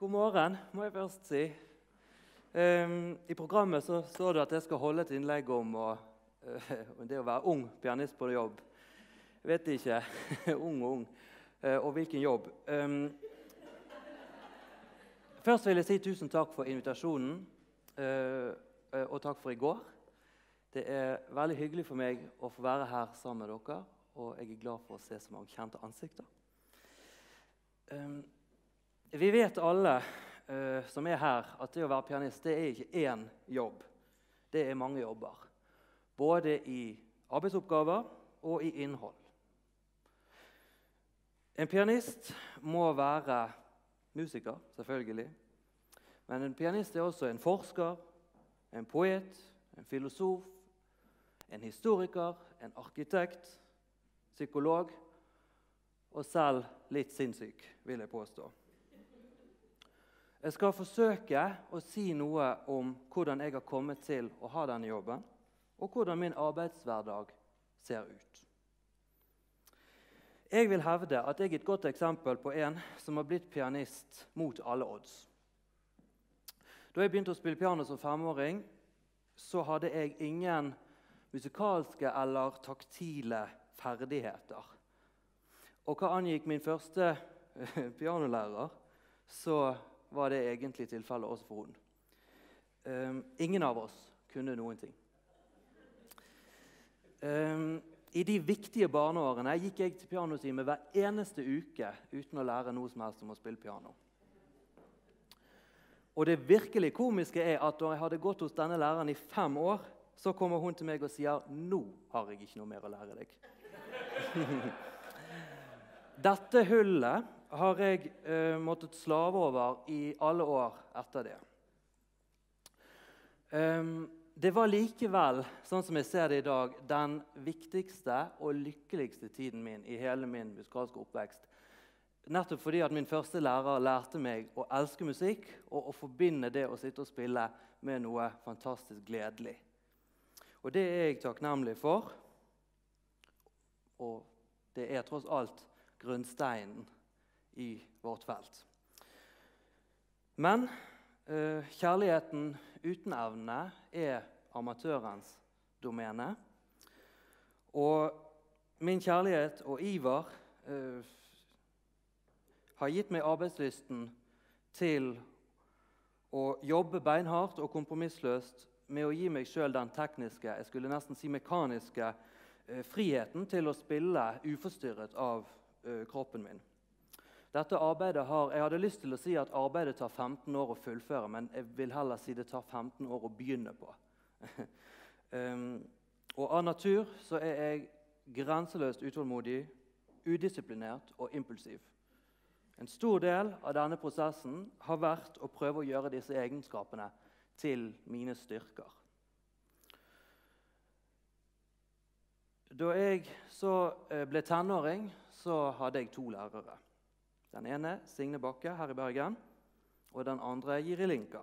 God morgen, må jeg først si. Um, I programmet så står det at jeg skal holde et innlegg om, å, uh, det å være ung pianist på jobb. Jeg vet ikke. ung og ung. Uh, og hvilken jobb. Um, først vil jeg si tusen takk for invitasjonen, uh, og takk for i går. Det er veldig hyggelig for meg å få være her sammen med dere, og jeg er glad for å se så mange kjente ansikter. Um, vi vet alle uh, som er her, at det å være pianist det er ikke én jobb. Det er mange jobber. Både i arbeidsoppgaver og i innhold. En pianist må være musiker, selvfølgelig. Men en pianist er også en forsker, en poet, en filosof, en historiker, en arkitekt, psykolog og selv litt sinnssyk, vil jeg påstå. Jeg skal forsøke å si noe om hvordan jeg har kommet til å ha denne jobben, og hvordan min arbeidshverdag ser ut. Jeg vil hevde at jeg er et godt eksempel på en som har blitt pianist mot alle odds. Da jeg begynte å spille piano som femåring, så hadde jeg ingen musikalske eller taktile ferdigheter. Og hva angikk min første pianolærer, så var det egentlig tilfellet også for henne. Um, ingen av oss kunne noen ting. Um, I de viktige barneårene gikk jeg til pianotime hver eneste uke uten å lære noe som helst om å spille piano. Og det virkelig komiske er at da jeg hadde gått hos denne læreren i fem år, så kommer hun til meg og sier 'Nå har jeg ikke noe mer å lære deg'. Dette hullet har jeg eh, måttet slave over i alle år etter det. Um, det var likevel, sånn som jeg ser det i dag, den viktigste og lykkeligste tiden min i hele min musikalske oppvekst. Nettopp fordi at min første lærer lærte meg å elske musikk og å forbinde det å sitte og spille med noe fantastisk gledelig. Og det er jeg takknemlig for. Og det er tross alt grunnsteinen i vårt felt. Men eh, kjærligheten uten evne er amatørens domene. Og min kjærlighet og iver eh, har gitt meg arbeidslysten til å jobbe beinhardt og kompromissløst med å gi meg sjøl den tekniske, jeg skulle nesten si mekaniske, eh, friheten til å spille uforstyrret av kroppen min. Dette arbeidet har, Jeg hadde lyst til å si at arbeidet tar 15 år å fullføre, men jeg vil heller si det tar 15 år å begynne på. um, og Av natur så er jeg grenseløst utålmodig, udisiplinert og impulsiv. En stor del av denne prosessen har vært å prøve å gjøre disse egenskapene til mine styrker. Da jeg så eh, ble tenåring, så hadde jeg to lærere. Den ene Signe Bakke her i Bergen, og den andre Jiri Linka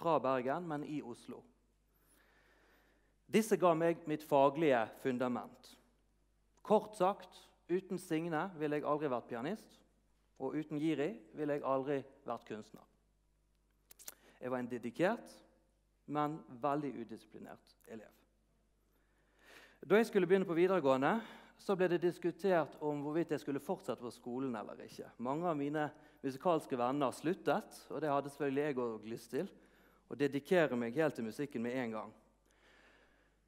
fra Bergen, men i Oslo. Disse ga meg mitt faglige fundament. Kort sagt, uten Signe ville jeg aldri vært pianist, og uten Jiri ville jeg aldri vært kunstner. Jeg var en dedikert, men veldig udisiplinert elev. Da jeg skulle begynne på videregående, så ble det diskutert om hvorvidt jeg skulle fortsette på skolen eller ikke. Mange av mine musikalske venner sluttet, og det hadde selvfølgelig jeg òg lyst til. Å dedikere meg helt til musikken med en gang.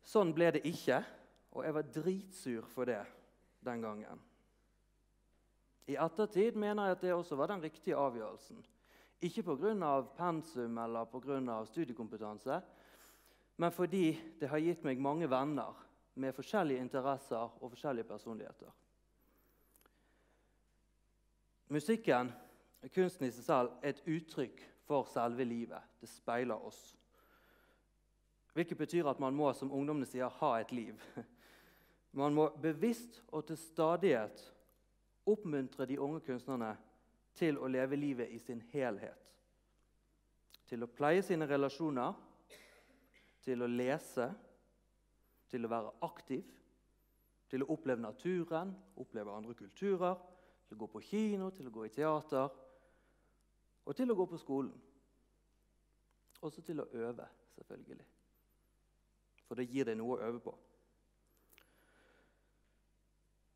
Sånn ble det ikke, og jeg var dritsur for det den gangen. I ettertid mener jeg at det også var den riktige avgjørelsen. Ikke pga. pensum eller på grunn av studiekompetanse, men fordi det har gitt meg mange venner med forskjellige interesser og forskjellige personligheter. Musikken, kunsten i seg selv, er et uttrykk for selve livet. Det speiler oss. Hvilket betyr at man må som ungdommene sier, ha et liv. Man må bevisst og til stadighet oppmuntre de unge kunstnerne til å leve livet i sin helhet. Til å pleie sine relasjoner, til å lese, til å være aktiv, til å oppleve naturen, oppleve andre kulturer, til å gå på kino, til å gå i teater. Og til å gå på skolen. Også til å øve, selvfølgelig. For det gir deg noe å øve på.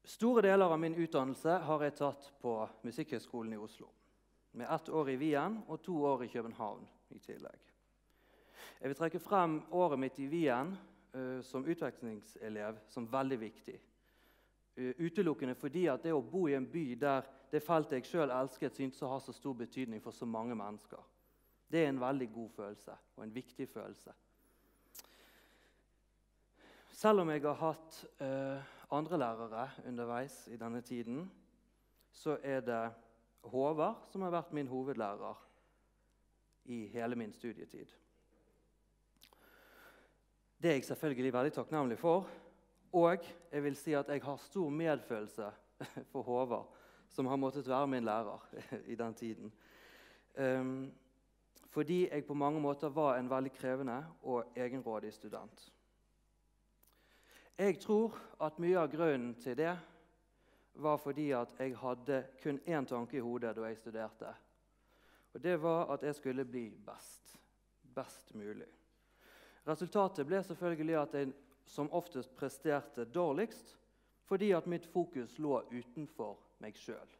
Store deler av min utdannelse har jeg tatt på Musikkhøgskolen i Oslo. Med ett år i Wien og to år i København i tillegg. Jeg vil trekke frem året mitt i Wien uh, som utvekslingselev som veldig viktig. Uh, utelukkende fordi at det å bo i en by der det feltet jeg sjøl elsket, syntes å ha så stor betydning for så mange mennesker. Det er en veldig god følelse og en viktig følelse. Selv om jeg har hatt uh, andre lærere underveis i denne tiden, så er det Håvard som har vært min hovedlærer i hele min studietid. Det er jeg selvfølgelig veldig takknemlig for. Og jeg vil si at jeg har stor medfølelse for Håvard, som har måttet være min lærer i den tiden. Um, fordi jeg på mange måter var en veldig krevende og egenrådig student. Jeg tror at mye av grunnen til det var fordi at jeg hadde kun én tanke i hodet da jeg studerte. Og Det var at jeg skulle bli best. Best mulig. Resultatet ble selvfølgelig at jeg som oftest presterte dårligst fordi at mitt fokus lå utenfor meg sjøl.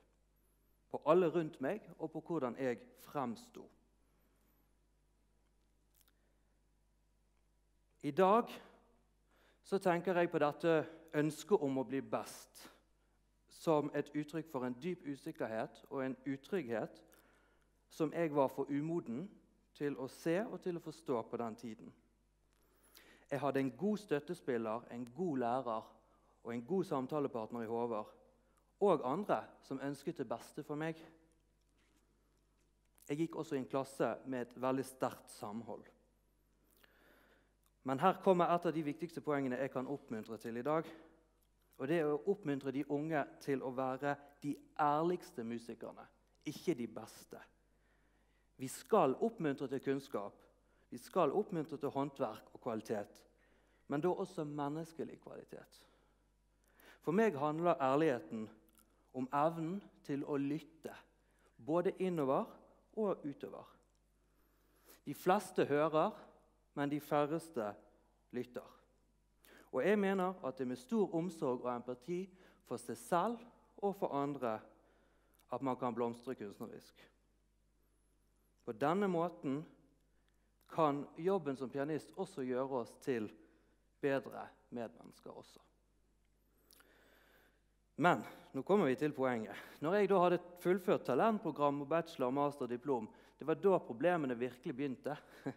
På alle rundt meg og på hvordan jeg fremsto. I dag så tenker jeg på dette ønsket om å bli best som et uttrykk for en dyp usikkerhet og en utrygghet som jeg var for umoden til å se og til å forstå på den tiden. Jeg hadde en god støttespiller, en god lærer og en god samtalepartner i Håvard. Og andre som ønsket det beste for meg. Jeg gikk også i en klasse med et veldig sterkt samhold. Men her kommer et av de viktigste poengene jeg kan oppmuntre til i dag. Og Det er å oppmuntre de unge til å være de ærligste musikerne, ikke de beste. Vi skal oppmuntre til kunnskap, vi skal oppmuntre til håndverk kvalitet. Men da også menneskelig kvalitet. For meg handler ærligheten om evnen til å lytte, både innover og utover. De fleste hører, men de færreste lytter. Og jeg mener at det er med stor omsorg og empati for seg selv og for andre at man kan blomstre kunstnerisk. På denne måten kan jobben som pianist også gjøre oss til bedre medmennesker også. Men nå kommer vi til poenget. Når jeg da hadde fullført talentprogram og bachelor, master, diplom, det var da problemene virkelig begynte.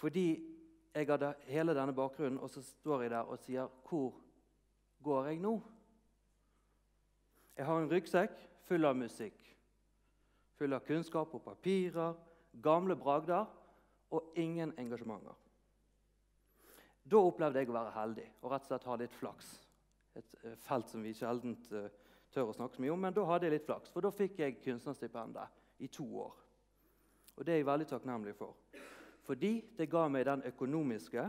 Fordi jeg hadde hele denne bakgrunnen, og så står jeg der og sier Hvor går jeg nå? Jeg har en ryggsekk full av musikk. Full av kunnskap og papirer, gamle bragder og ingen engasjementer. Da opplevde jeg å være heldig og rett og slett ha litt flaks. Et eh, felt som vi sjelden eh, tør å snakke så mye om, men da hadde jeg litt flaks. For da fikk jeg kunstnerstipendet i to år. Og det er jeg veldig takknemlig for. Fordi det ga meg den økonomiske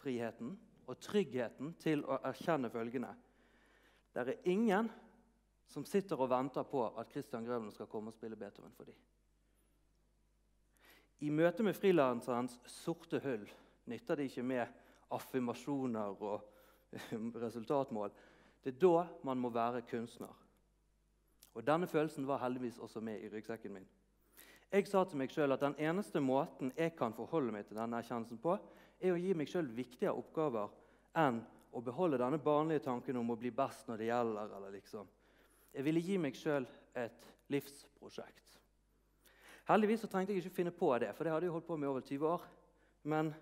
friheten og tryggheten til å erkjenne følgende Det er ingen som sitter og venter på at Christian Grøvlen skal komme og spille Beethoven for dem. I møte med frilanserens sorte hull nytter det ikke med affirmasjoner og resultatmål. Det er da man må være kunstner. Og Denne følelsen var heldigvis også med i ryggsekken min. Jeg sa til meg sjøl at den eneste måten jeg kan forholde meg til denne erkjennelsen på, er å gi meg sjøl viktigere oppgaver enn å beholde denne barnlige tanken om å bli best når det gjelder. eller liksom. Jeg ville gi meg sjøl et livsprosjekt. Heldigvis så trengte jeg ikke finne på det, for det hadde jeg holdt på med i over 20 år. Men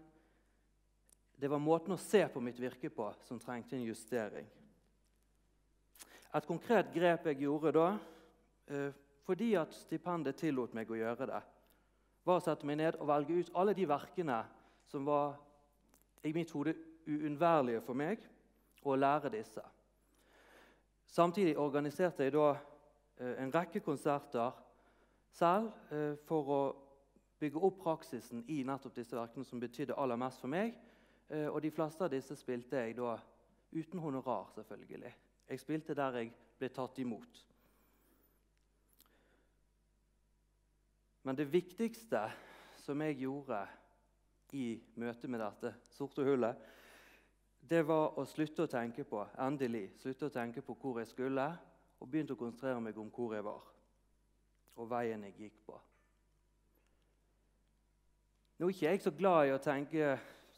det var måten å se på mitt virke på som trengte en justering. Et konkret grep jeg gjorde da, eh, fordi at stipendet tillot meg å gjøre det, var å sette meg ned og velge ut alle de verkene som var i mitt hode uunnværlige for meg, og lære disse. Samtidig organiserte jeg da eh, en rekke konserter selv eh, for å bygge opp praksisen i nettopp disse verkene som betydde aller mest for meg. Eh, og de fleste av disse spilte jeg da uten honorar, selvfølgelig. Jeg spilte der jeg ble tatt imot. Men det viktigste som jeg gjorde i møte med dette sorte hullet, det var å slutte å tenke på endelig, slutte å tenke på hvor jeg skulle, og begynte å konsentrere meg om hvor jeg var, og veien jeg gikk på. Nå er ikke jeg så glad i å tenke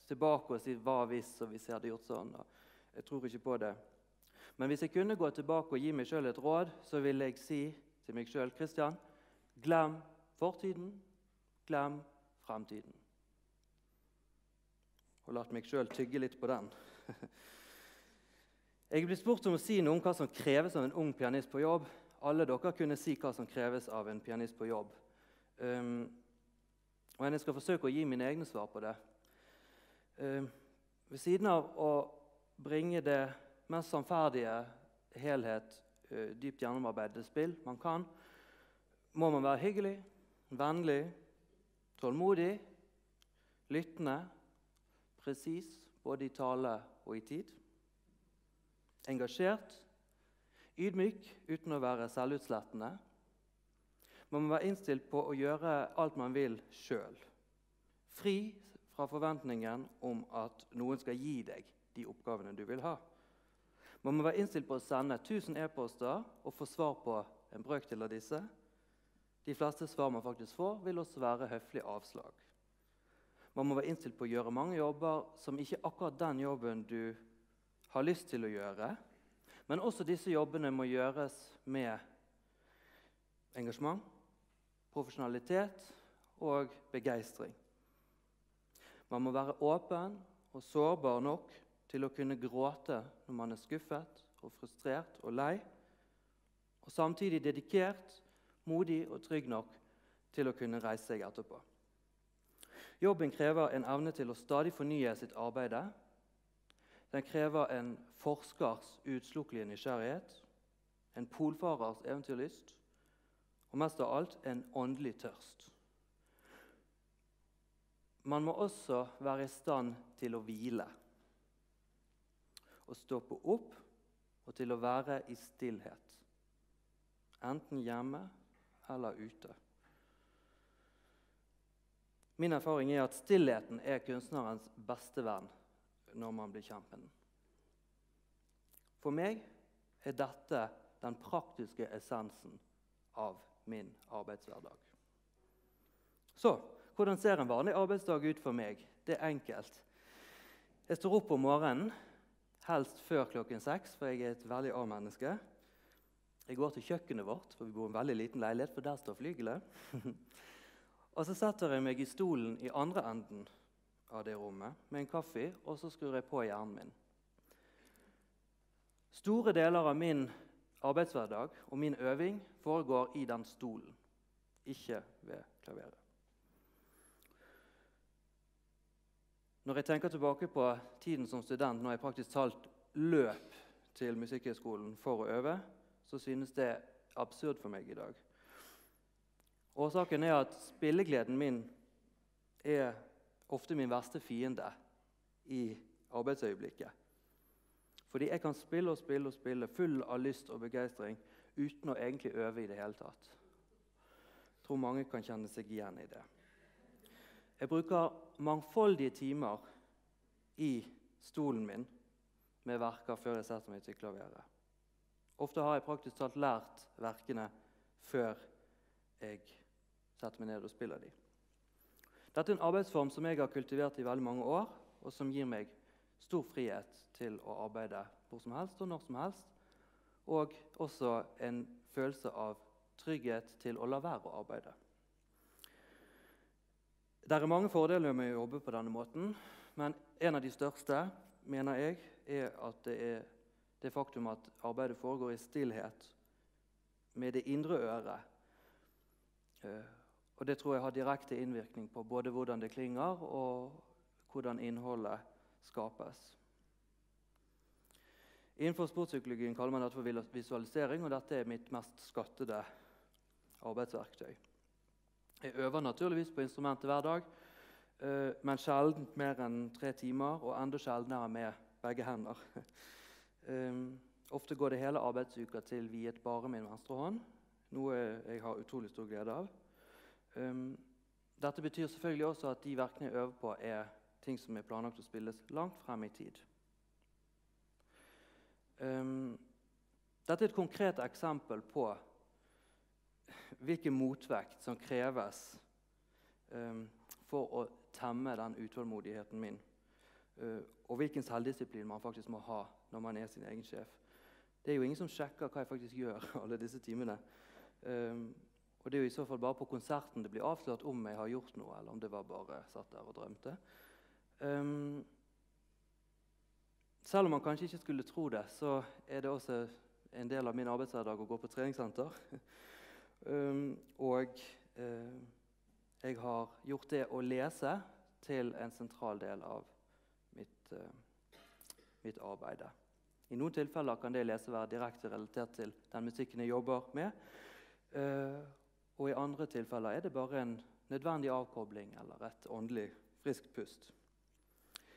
tilbake og si 'hva hvis', og hvis jeg hadde gjort sånn. Jeg tror ikke på det. Men hvis jeg kunne gå tilbake og gi meg sjøl et råd, så ville jeg si til meg sjøl Kristian, glem fortiden, glem fremtiden. Og latt meg sjøl tygge litt på den. Jeg er blitt spurt om å si noe om hva som kreves av en ung pianist på jobb. Alle dere kunne si hva som kreves av en pianist på jobb. Um, og Jeg skal forsøke å gi mine egne svar på det. Um, ved siden av å bringe det mest sannferdige helhet, uh, dypt gjennomarbeidede spill man kan, må man være hyggelig, vennlig, tålmodig, lyttende, presis både i tale og i tid engasjert, ydmyk uten å være selvutslettende. Man må være innstilt på å gjøre alt man vil sjøl. Fri fra forventningen om at noen skal gi deg de oppgavene du vil ha. Man må være innstilt på å sende 1000 e-poster og få svar på en brøkdel av disse. De fleste svar man faktisk får, vil også være høflig avslag. Man må være innstilt på å gjøre mange jobber som ikke akkurat den jobben du har lyst til å gjøre. Men også disse jobbene må gjøres med engasjement, profesjonalitet og begeistring. Man må være åpen og sårbar nok til å kunne gråte når man er skuffet og frustrert og lei, og samtidig dedikert, modig og trygg nok til å kunne reise seg etterpå. Jobben krever en evne til å stadig fornye sitt arbeid den krever en forskers utslukkelige nysgjerrighet, en polfarers eventyrlyst og mest av alt en åndelig tørst. Man må også være i stand til å hvile, å stoppe opp og til å være i stillhet. Enten hjemme eller ute. Min erfaring er at stillheten er kunstnerens beste venn når man blir kjempen. For meg er dette den praktiske essensen av min arbeidshverdag. Så hvordan ser en vanlig arbeidsdag ut for meg? Det er enkelt. Jeg står opp om morgenen, helst før klokken seks, for jeg er et veldig A-menneske. Jeg går til kjøkkenet vårt, for vi bor i en veldig liten leilighet, for der står flygelet. og så setter jeg meg i stolen i andre enden av det rommet med en kaffe, og så skrur jeg på hjernen min. Store deler av min arbeidshverdag og min øving foregår i den stolen, ikke ved klaveret. Når jeg tenker tilbake på tiden som student når jeg praktisk talt løp til Musikkhøgskolen for å øve, så synes det absurd for meg i dag. Årsaken er at spillegleden min er ofte min verste fiende i arbeidsøyeblikket. Fordi jeg kan spille og spille og spille full av lyst og begeistring uten å egentlig øve i det hele tatt. Jeg tror mange kan kjenne seg igjen i det. Jeg bruker mangfoldige timer i stolen min med verker før jeg setter meg til klaveret. Ofte har jeg praktisk talt lært verkene før jeg setter meg ned og spiller dem. Dette er en arbeidsform som jeg har kultivert i veldig mange år, og som gir meg stor frihet til å arbeide hvor som helst og når som helst. Og også en følelse av trygghet til å la være å arbeide. Det er mange fordeler med å jobbe på denne måten, men en av de største mener jeg, er at det er det faktum at arbeidet foregår i stillhet med det indre øret. Og Det tror jeg har direkte innvirkning på både hvordan det klinger, og hvordan innholdet skapes. Innenfor sportspsykologien kaller man dette for visualisering, og dette er mitt mest skattede arbeidsverktøy. Jeg øver naturligvis på instrumentet hver dag, eh, men sjelden mer enn tre timer, og enda sjeldnere med begge hender. Um, ofte går det hele arbeidsuka til viet bare min venstre hånd, noe jeg har utrolig stor glede av. Um, dette betyr selvfølgelig også at de verkene jeg øver på, er ting som er planlagt å spilles langt frem i tid. Um, dette er et konkret eksempel på hvilken motvekt som kreves um, for å temme den utålmodigheten min. Uh, og hvilken selvdisiplin man faktisk må ha når man er sin egen sjef. Det er jo ingen som sjekker hva jeg faktisk gjør alle disse timene. Um, og det er jo i så fall bare på konserten det blir avslørt om jeg har gjort noe, eller om det var bare satt der og drømte. Um, selv om man kanskje ikke skulle tro det, så er det også en del av min arbeidshverdag å gå på treningssenter. um, og uh, jeg har gjort det å lese til en sentral del av mitt, uh, mitt arbeid. I noen tilfeller kan det lese være direkte relatert til den musikken jeg jobber med. Uh, og i andre tilfeller er det bare en nødvendig avkobling eller et åndelig friskt pust.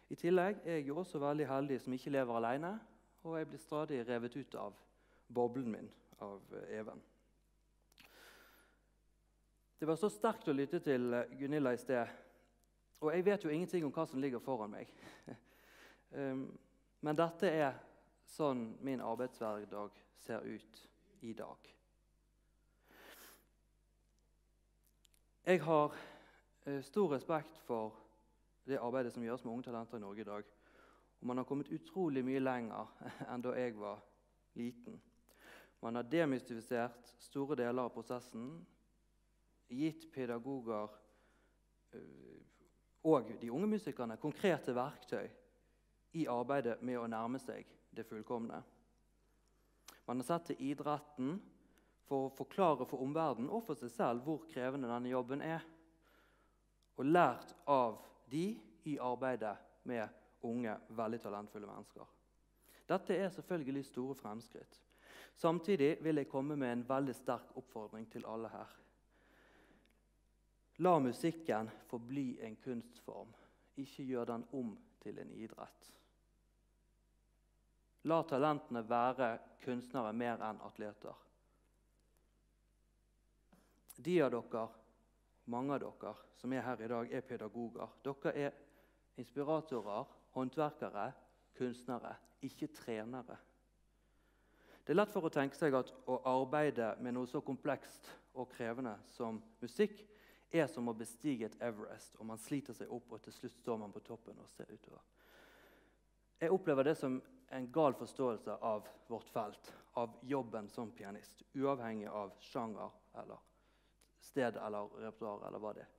I tillegg er jeg jo også veldig heldig som ikke lever alene, og jeg blir stadig revet ut av boblen min, av Even. Det var så sterkt å lytte til Gunilla i sted. Og jeg vet jo ingenting om hva som ligger foran meg. Um, men dette er sånn min arbeidshverdag ser ut i dag. Jeg har eh, stor respekt for det arbeidet som gjøres med unge talenter i Norge i dag. Og man har kommet utrolig mye lenger enn da jeg var liten. Man har demystifisert store deler av prosessen, gitt pedagoger eh, og de unge musikerne konkrete verktøy i arbeidet med å nærme seg det fullkomne. Man har sett til idretten for å forklare for omverdenen og for seg selv hvor krevende denne jobben er. Og lært av de i arbeidet med unge, veldig talentfulle mennesker. Dette er selvfølgelig store fremskritt. Samtidig vil jeg komme med en veldig sterk oppfordring til alle her. La musikken forbli en kunstform. Ikke gjør den om til en idrett. La talentene være kunstnere mer enn atleter. De av dere, mange av dere som er her i dag, er pedagoger. Dere er inspiratorer, håndverkere, kunstnere, ikke trenere. Det er lett for å tenke seg at å arbeide med noe så komplekst og krevende som musikk er som å bestige et Everest, og man sliter seg opp, og til slutt står man på toppen og ser utover. Jeg opplever det som en gal forståelse av vårt felt, av jobben som pianist, uavhengig av sjanger eller sted eller repertoar eller hva det er.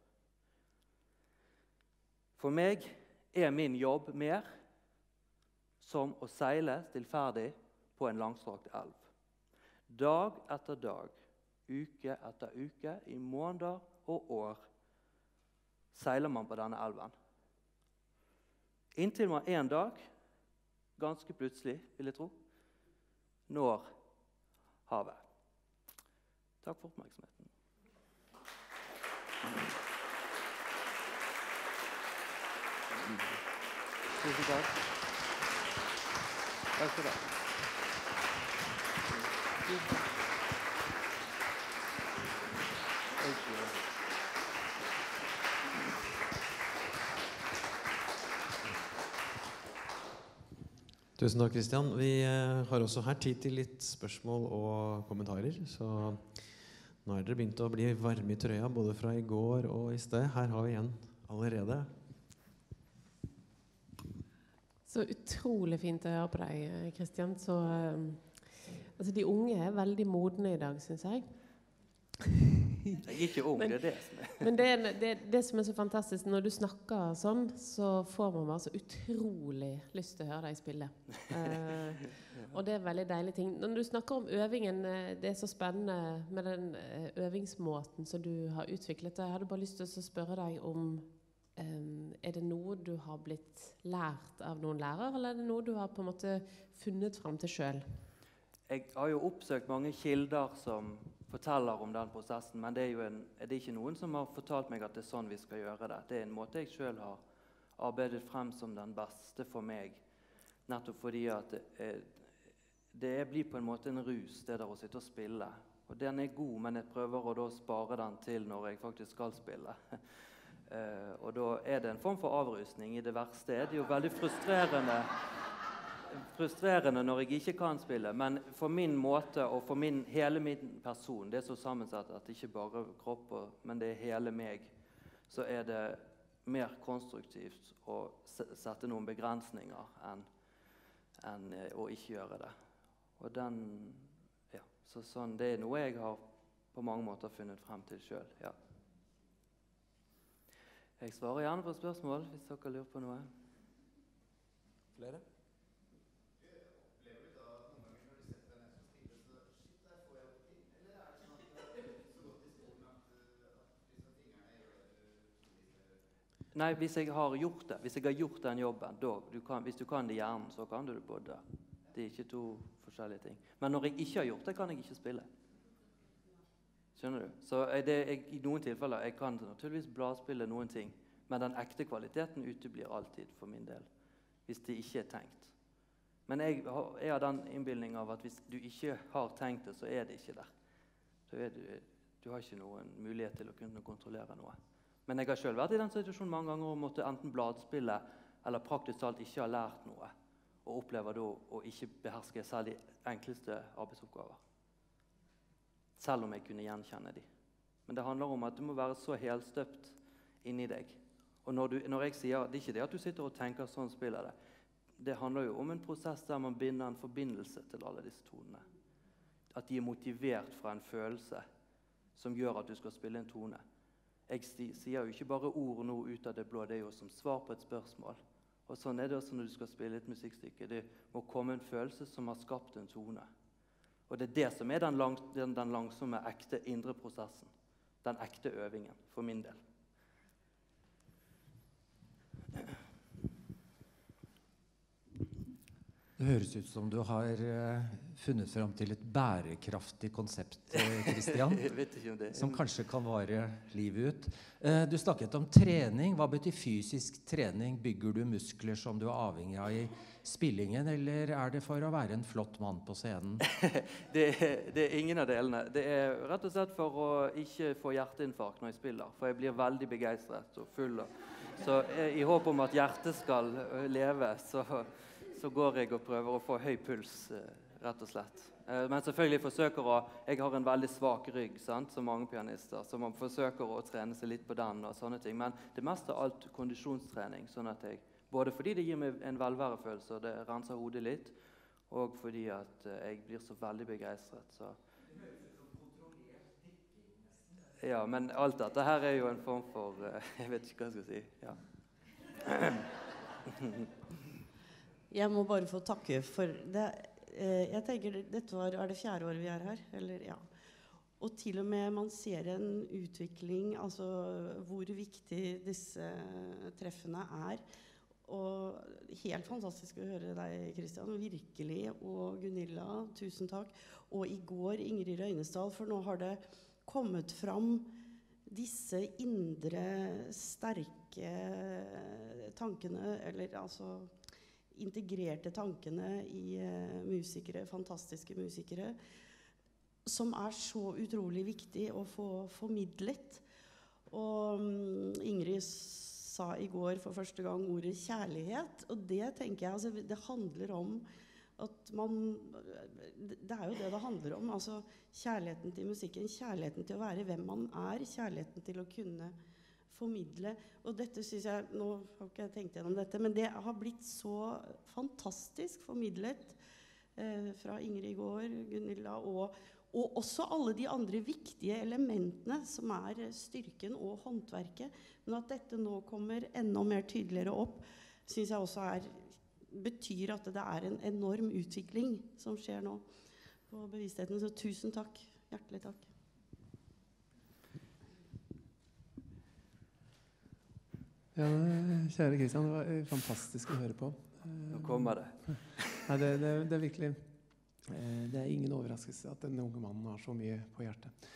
For meg er min jobb mer som å seile stillferdig på en langstrakt elv. Dag etter dag, uke etter uke, i måneder og år seiler man på denne elven. Inntil man en dag, ganske plutselig, vil jeg tro, når havet. Takk for oppmerksomheten. Tusen takk. Takk skal du ha. Tusen takk, Kristian. Vi eh, har også her tid til litt spørsmål og kommentarer. Så nå er dere begynt å bli varme i trøya både fra i går og i sted. Her har vi en allerede. Så utrolig fint å høre på deg, Kristian. Så uh, altså, de unge er veldig modne i dag, syns jeg. Jeg er ikke ung, men, det er det som er Men det, det, det, som er så fantastisk, når du snakker sånn, så får man bare så utrolig lyst til å høre deg spille. Uh, og det er veldig deilig ting. Når du snakker om øvingen, eh, det er så spennende med den eh, øvingsmåten som du har utviklet. Jeg hadde bare lyst til å spørre deg om um, Er det noe du har blitt lært av noen lærer, eller er det noe du har på en måte funnet fram til sjøl? Jeg har jo oppsøkt mange kilder som forteller om den prosessen. Men det er jo en, det er ikke noen som har fortalt meg at det er sånn vi skal gjøre det. Det er en måte jeg sjøl har arbeidet frem som den beste for meg. Nettopp fordi at det, er, det blir på en måte en rus, det der å sitte og spille. Og den er god, men jeg prøver å da spare den til når jeg faktisk skal spille. Uh, og da er det en form for avrusning i det verste. Det er jo veldig frustrerende, frustrerende når jeg ikke kan spille. Men for min måte og for min, hele min person, det er så sammensatt at det ikke bare er kroppen, men det er hele meg, så er det mer konstruktivt å sette noen begrensninger enn en å ikke gjøre det. Og den, ja, så sånn, Det er noe jeg har på mange måter funnet frem til sjøl. Ja. Jeg svarer gjerne på spørsmål hvis dere lurer på noe. Flere? Nei, hvis jeg har gjort det. Hvis jeg har gjort den jobben. Da, hvis du kan det i hjernen, så kan du det både. Det er ikke to forskjellige ting. Men når jeg ikke har gjort det, kan jeg ikke spille. Skjønner du? Så det, jeg, I noen tilfeller jeg kan naturligvis bladspille noen ting, men den ekte kvaliteten uteblir alltid for min del. Hvis det ikke er tenkt. Men jeg jeg har den innbilning av at hvis du ikke har tenkt det, så er det ikke der. Er du, du, har ikke noen mulighet til å kunne kontrollere noe. Men jeg har sjøl vært i den situasjonen mange ganger og måtte enten bladspille eller praktisk talt ikke ha lært noe. Og opplever da å ikke beherske selv de enkleste arbeidsoppgaver selv om jeg kunne gjenkjenne dem. Men det handler om at du må være så helstøpt inni deg. Og når, du, når, jeg sier, Det er ikke det at du sitter og tenker sånn spiller det. Det handler jo om en prosess der man binder en forbindelse til alle disse tonene. At de er motivert fra en følelse som gjør at du skal spille en tone. Jeg sier jo ikke bare ord nå ut av det blå, det er jo som svar på et spørsmål. Og Sånn er det også når du skal spille et musikkstykke. Det må komme en følelse som har skapt en tone. Og det er det som er den, lang, den, den langsomme, ekte indre prosessen. Den ekte øvingen, for min del. Det høres ut som du har uh, funnet fram til et bærekraftig konsept. Eh, som kanskje kan vare livet ut. Uh, du snakket om trening. Hva betyr fysisk trening? Bygger du muskler som du er avhengig av i spillingen, eller er det for å være en flott mann på scenen? det, er, det, er, ingen av delene. Det er rett og slett for å ikke få hjerteinfarkt når jeg spiller. For jeg blir veldig begeistret og full. Så i håp om at hjertet skal leve, så så går jeg og prøver å få høy puls, eh, rett og slett. Eh, men selvfølgelig forsøker å Jeg har en veldig svak rygg, sant, som mange pianister, så man forsøker å trene seg litt på den. og sånne ting. Men det meste av alt kondisjonstrening. sånn at jeg, Både fordi det gir meg en velværefølelse, og det renser hodet litt, og fordi at eh, jeg blir så veldig begeistret. Så. Ja, men alt dette her er jo en form for Jeg vet ikke hva jeg skal si. ja. Jeg må bare få takke for det. Eh, jeg tenker dette var, Er det fjerde året vi er her? Eller, ja. Og til og med man ser en utvikling, altså hvor viktig disse treffene er. Og helt fantastisk å høre deg, Kristian. Virkelig. Og Gunilla, tusen takk. Og i går Ingrid Røynesdal, for nå har det kommet fram disse indre, sterke tankene, eller altså integrerte tankene i uh, musikere, fantastiske musikere, som er så utrolig viktig å få formidlet. Og um, Ingrid sa i går for første gang ordet 'kjærlighet'. Og det tenker jeg altså, Det handler om at man Det er jo det det handler om. altså Kjærligheten til musikken, kjærligheten til å være hvem man er, kjærligheten til å kunne formidle. Og dette synes jeg Nå har ikke jeg tenkt gjennom dette, men det har blitt så fantastisk formidlet eh, fra Ingrid Gaard, Gunilla og, og også alle de andre viktige elementene som er styrken og håndverket. Men at dette nå kommer enda mer tydeligere opp, syns jeg også er, betyr at det er en enorm utvikling som skjer nå på bevisstheten. Så tusen takk. Hjertelig takk. Ja, kjære Kristian, det var eh, fantastisk å høre på. Nå kommer det. Nei, det, det, det, er virkelig eh, Det er ingen overraskelse at denne unge mannen har så mye på hjertet.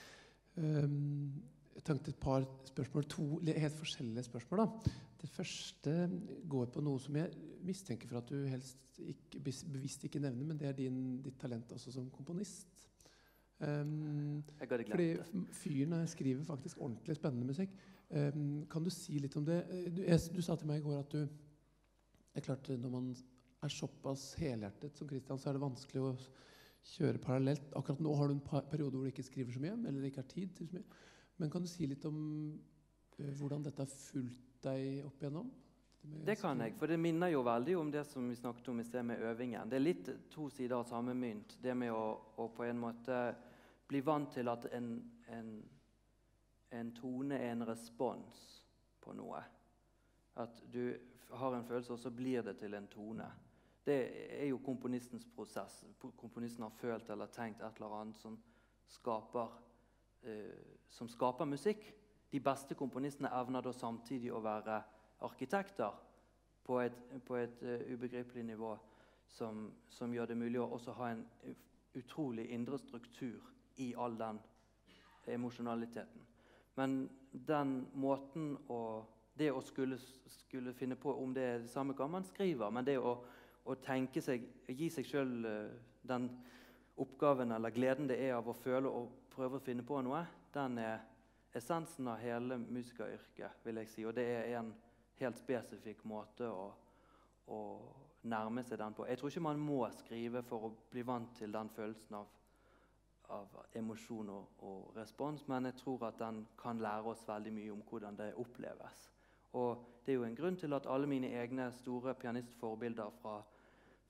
Um, jeg tenkte et par spørsmål, to helt forskjellige spørsmål. da. Det første går på noe som jeg mistenker for at du helst ikke, bevisst ikke nevner, men det er din, ditt talent også som komponist. Um, Jeg hadde glemt det. Fordi fyren skriver faktisk ordentlig spennende musikk. Um, kan du si litt om det? Eh, Du, du sa til meg i går at du det er klart Når man er såpass helhjertet som Christian, så er det vanskelig å kjøre parallelt. Akkurat nå har du en periode hvor du ikke skriver så mye, eller ikke har tid til så mye. Men kan du si litt om uh, hvordan dette har fulgt deg opp igjennom? Det kan jeg, for det minner jo veldig om det som vi snakket om i sted med øvingen. Det er litt to sider av samme mynt. Det med å, å på en måte bli vant til at en, en, en tone er en respons på noe. At du har en følelse, og så blir det til en tone. Det er jo komponistens prosess. Komponisten har følt eller tenkt et eller annet som skaper, eh, som skaper musikk. De beste komponistene evner da samtidig å være arkitekter på et, på et uh, ubegripelig nivå som, som gjør det mulig å også ha en utrolig indre struktur i all den emosjonaliteten. Men den måten å Det å skulle, skulle finne på om det er det samme hva man skriver, men det å, å tenke seg Gi seg sjøl den oppgaven eller gleden det er av å føle og prøve å finne på noe, den er essensen av hele musikeryrket, vil jeg si. Og det er en helt spesifikk måte å, å nærme seg den på. Jeg tror ikke man må skrive for å bli vant til den følelsen av, av emosjon og, og respons, men jeg tror at den kan lære oss veldig mye om hvordan det oppleves. Og det er jo en grunn til at alle mine egne store pianistforbilder fra,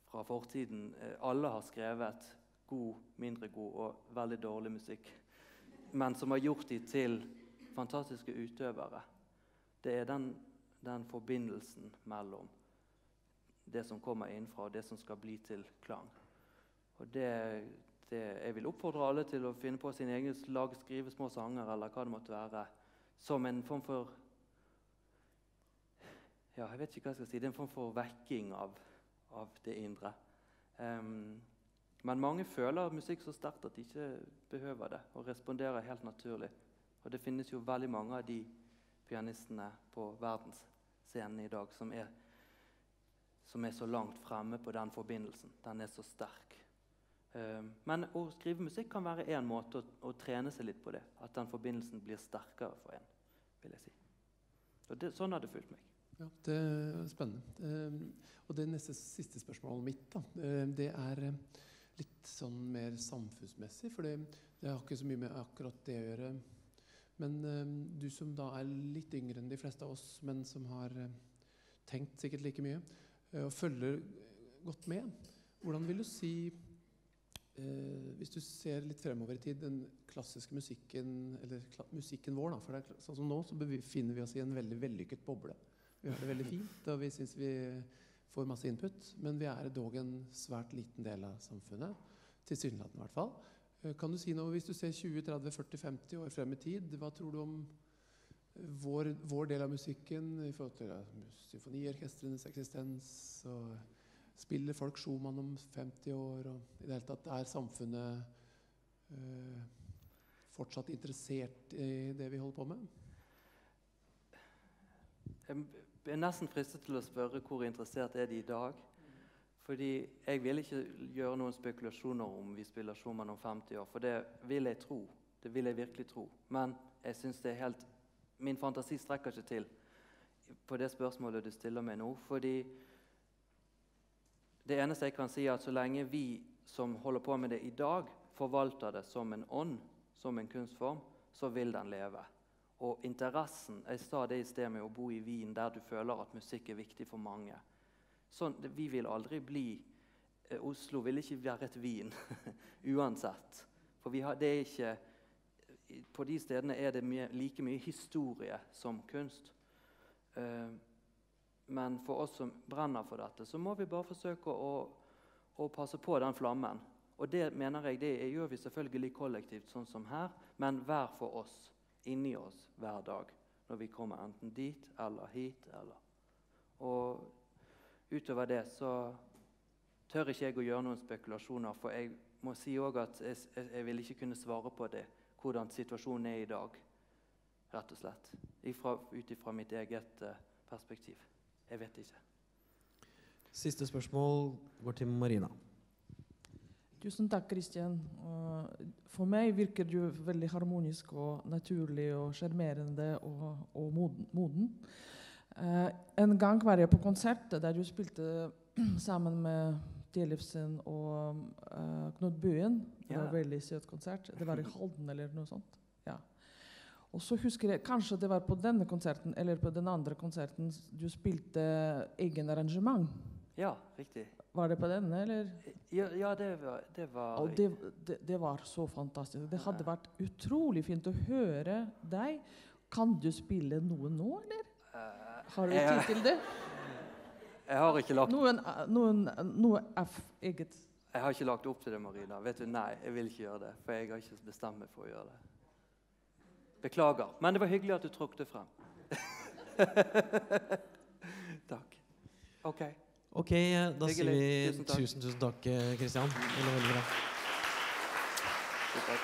fra fortiden eh, alle har skrevet god, mindre god og veldig dårlig musikk, men som har gjort dem til fantastiske utøvere. Det er den, den forbindelsen mellom det som kommer innenfra, og det som skal bli til klang. Og det, det, jeg vil oppfordre alle til å finne på sin egen lag, skrive små sanger eller hva det måtte være, som en form for ja, jeg vet ikke hva jeg skal si. Det er en form for vekking av, av det indre. Um, men mange føler musikk så sterkt at de ikke behøver det, og responderer helt naturlig. Og det finnes jo veldig mange av de pianistene på verdensscenen i dag som er, som er så langt fremme på den forbindelsen. Den er så sterk. Ehm, men å skrive musikk kan være én måte å, å trene seg litt på det. At den forbindelsen blir sterkere for en, vil jeg si. Og det, sånn har det fulgt meg. Ja, det er spennende. Eh, og det neste siste spørsmålet mitt, da, eh, det er eh, litt sånn mer samfunnsmessig. For det, har ikke så mye med akkurat det å gjøre. Men du som da er litt yngre enn de fleste av oss, men som har eh, tenkt sikkert like mye, eh, og følger godt med, hvordan vil du si eh, Hvis du ser litt fremover i tid, den klassiske musikken, eller kla musikken vår, da, for det er, sånn som nå, så befinner vi oss i en veldig vellykket boble. Vi har det veldig fint, og vi syns vi får masse input. Men vi er dog en svært liten del av samfunnet. Tilsynelatende, i hvert fall. Eh, Kan du si noe, Hvis du ser 20-30-40-50 år frem i tid, hva tror du om eh, vår, vår del av musikken i forhold til ja, symfoniorkestrenes eksistens? og Spiller folk Schumann om 50 år? og i det hele tatt Er samfunnet eh, fortsatt interessert i det vi holder på med? Jeg er nesten fristet til å spørre hvor interessert er de i dag. Fordi jeg vil ikke gjøre noen spekulasjoner om vi spiller Schumann om 50 år. For det vil jeg tro. Det vil jeg virkelig tro. Men jeg synes det er helt Min fantasi strekker ikke til på det spørsmålet du stiller meg nå. Fordi det eneste jeg kan si, er at så lenge vi som holder på med det i dag, forvalter det som en ånd, som en kunstform, så vil den leve. Og interessen Jeg sa det i sted med å bo i Wien, der du føler at musikk er viktig for mange. Sånn, vi vil aldri bli eh, Oslo vil ikke være et Wien uansett. For har, det er ikke På de stedene er det mye, like mye historie som kunst. Eh, men for oss som brenner for dette, så må vi bare forsøke å, å passe på den flammen. Og det mener jeg det gjør vi selvfølgelig kollektivt, sånn som her, men hver for oss inni oss hver dag når vi kommer enten dit eller hit. Eller. Og utover det så tør ikke jeg å gjøre noen spekulasjoner, for jeg må si òg at jeg, jeg, vil ikke kunne svare på det, hvordan situasjonen er i dag, rett og slett. Ut ifra mitt eget eh, perspektiv. Jeg vet ikke. Siste spørsmål går til Marina. Tusen takk, Kristian. For meg virker du veldig harmonisk og naturlig og sjarmerende og, og moden. moden. Uh, en gang var jeg på konsert der du spilte sammen med Tellefsen og uh, Knut Buen. Det var Ja. en veldig søt konsert. Det var i Halden eller noe sånt. Og så husker jeg, Kanskje det var på denne konserten eller på den andre konserten du spilte egen arrangement. Ja, riktig. Var det på denne, eller? Ja, ja det var, det var det, det, det var så fantastisk. Det hadde vært utrolig fint å høre deg. Kan du spille noe nå, eller? eh, Har du tid til det? Jeg har ikke lagt Noen, noen, noe F eget Jeg har ikke lagt opp til det, Marina. Vet du, Nei, jeg vil ikke gjøre det. For jeg har ikke bestemt meg for å gjøre det. Beklager. Men det var hyggelig at du trakk det frem. Takk. OK. Ok, Da da sier vi Tusen takk. tusen, tusen takk, eh, Kristian. Veldig, veldig bra. Supert.